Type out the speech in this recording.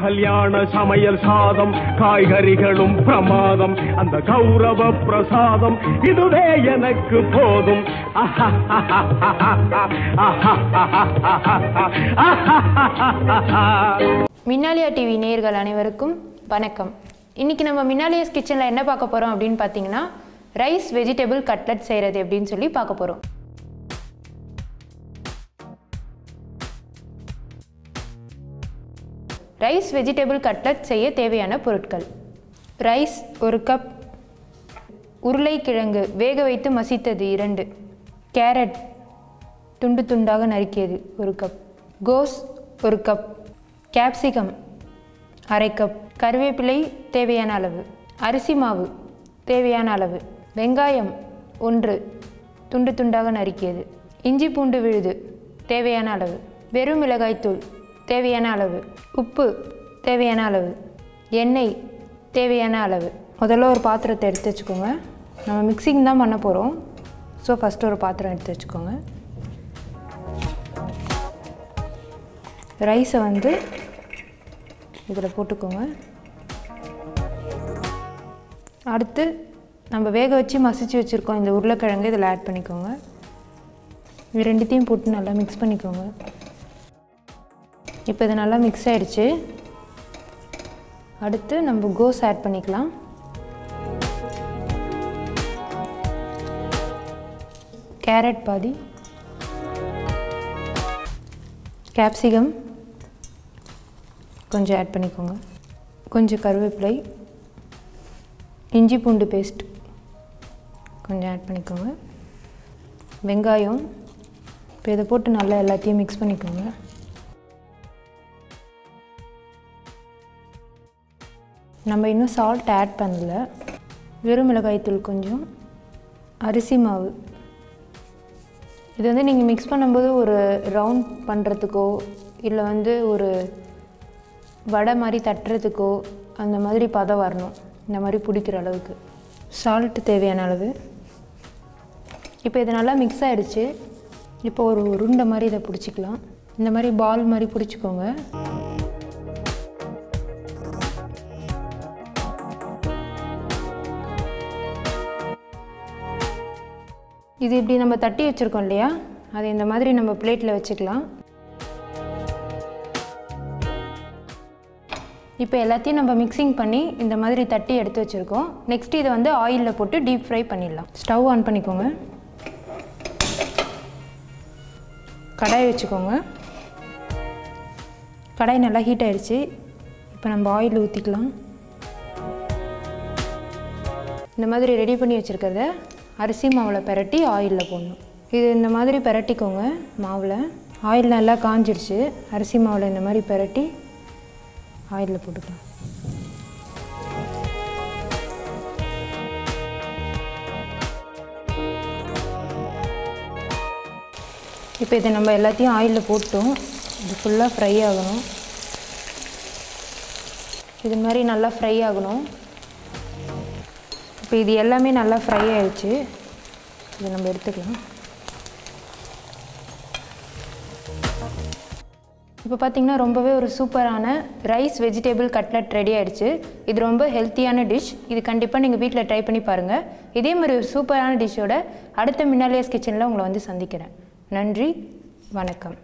கல்யாண சமையல் சாதம் காய்கறிகளும் பிரமாதம் அந்த கௌரவ பிரசாதம் இதுவே எனக்கு போதும். மின்னாலியா டிவி நேயர்கள் அனைவருக்கும் வணக்கம். இன்னைக்கு நம்ம மின்னாலியஸ் கிச்சனில் என்ன பார்க்க போகிறோம் அப்படின்னு பார்த்தீங்கன்னா ரைஸ் வெஜிடபிள் கட்லட் செய்கிறது அப்படின்னு சொல்லி பார்க்க போகிறோம் ரைஸ் வெஜிடபிள் கட்லட் செய்ய தேவையான பொருட்கள். ரைஸ் ஒரு கப் உருளைக்கிழங்கு வேக வைத்து மசித்தது இரண்டு. கேரட் துண்டு துண்டாக நறுக்கியது ஒரு கப். கோஸ் ஒரு கப். கேப்சிகம் அரை கப். கருவேப்பிலை தேவையான அளவு. அரிசி மாவு தேவையான அளவு. வெங்காயம் ஒன்று துண்டு துண்டாக நறுக்கியது. இஞ்சி பூண்டு விழுது தேவையான அளவு. வெறும் மிளகாய்த்தூள் தேவையான அளவு. உப்பு தேவையான அளவு. எண்ணெய் தேவையான அளவு. முதல்ல ஒரு பாத்திரத்தை எடுத்து வச்சுக்கோங்க. நம்ம மிக்சிங் தான் பண்ண போகிறோம் ஸோ ஃபஸ்ட்டு ஒரு பாத்திரம் எடுத்து வச்சுக்கோங்க. ரைஸை வந்து இதில் போட்டுக்கோங்க. அடுத்து நம்ம வேக வச்சு மசிச்சு வச்சுருக்கோம் இந்த உருளைக்கிழங்கு இதில் ஆட் பண்ணிக்கோங்க. இது ரெண்டுத்தையும் போட்டு நல்லா மிக்ஸ் பண்ணிக்கோங்க. இப்போ இது நல்லா மிக்ஸ் ஆகிடுச்சு அடுத்து நம்ம கோஸ் ஆட் பண்ணிக்கலாம். கேரட் பாதி. கேப்சிகம் கொஞ்சம் ஆட் பண்ணிக்கோங்க. கொஞ்சம் கருவேப்பிலை. இஞ்சி பூண்டு பேஸ்ட் கொஞ்சம் ஆட் பண்ணிக்கோங்க. வெங்காயம். இப்போ இதை போட்டு நல்லா எல்லாத்தையும் மிக்ஸ் பண்ணிக்கோங்க. நம்ம இன்னும் சால்ட் ஆட் பண்ணல. வெறும் மிளகாய்த்தூள் கொஞ்சம். அரிசி மாவு. இது வந்து நீங்கள் மிக்ஸ் பண்ணும்போது ஒரு ரவுண்ட் பண்ணுறதுக்கோ இல்லை வந்து ஒரு வடை மாதிரி தட்டுறதுக்கோ அந்த மாதிரி பதம் வரணும். இந்த மாதிரி பிடிக்கிற அளவுக்கு. சால்ட்டு தேவையான அளவு. இப்போ இது நல்லா மிக்ஸ் ஆகிடுச்சு இப்போ ஒரு உருண்டை மாதிரி இதை பிடிச்சிக்கலாம். இந்த மாதிரி பால் மாதிரி பிடிச்சிக்கோங்க. இது இப்படி நம்ம தட்டி வச்சுருக்கோம் இல்லையா? அதை இந்த மாதிரி நம்ம பிளேட்டில் வச்சுக்கலாம். இப்போ எல்லாத்தையும் நம்ம மிக்சிங் பண்ணி இந்த மாதிரி தட்டி எடுத்து வச்சுருக்கோம். நெக்ஸ்ட் இதை வந்து ஆயிலில் போட்டு டீப் ஃப்ரை பண்ணிடலாம். ஸ்டவ் ஆன் பண்ணிக்கோங்க. கடாய் வச்சுக்கோங்க. கடாய் நல்லா ஹீட் ஆயிடுச்சு. இப்போ நம்ம ஆயில் ஊற்றிக்கலாம் இந்த மாதிரி ரெடி பண்ணி வச்சுருக்கிறத அரிசி மாவில் பெரட்டி ஆயிலில் போடணும். இது இந்த மாதிரி பெரட்டிக்கோங்க மாவில். ஆயில் நல்லா காஞ்சிருச்சு. அரிசி மாவில் இந்த மாதிரி பெரட்டி ஆயிலில் போட்டுக்கலாம் இப்போ இதை நம்ம எல்லாத்தையும் ஆயிலில் போட்டோம். இது ஃபுல்லாக ஃப்ரை ஆகணும். இது மாதிரி நல்லா ஃப்ரை ஆகணும். இப்போ இது எல்லாமே நல்லா ஃப்ரை ஆயிடுச்சு. இதை நம்ம எடுத்துக்கலாம். இப்போ பார்த்தீங்கன்னா ரொம்பவே ஒரு சூப்பரான ரைஸ் வெஜிடேபிள் கட்லட் ரெடி ஆகிடுச்சு இது ரொம்ப ஹெல்த்தியான டிஷ். இது கண்டிப்பாக நீங்கள் வீட்டில் ட்ரை பண்ணி பாருங்கள் இதே மாதிரி ஒரு சூப்பரான டிஷ்ஷோட அடுத்த மின்னாலியஸ் கிச்சனில் உங்களை வந்து சந்திக்கிறேன். நன்றி. வணக்கம்.